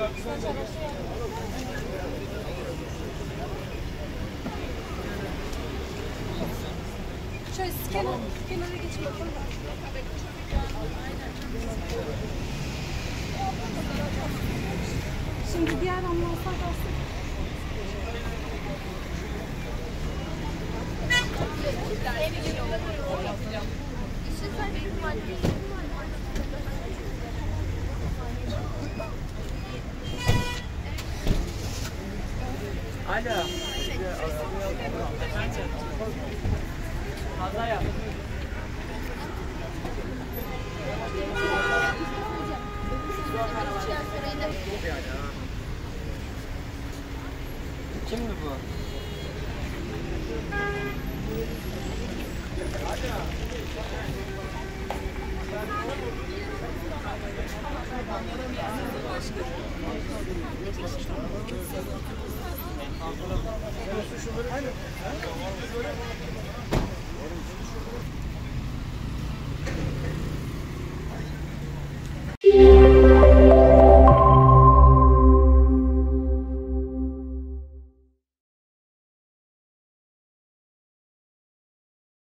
Şöyle siz kenar, kenara geçin bakalım. Şimdi diğer ambulanslar gelsin. Alo. Kaza yap. Kimdi bu? Thank you.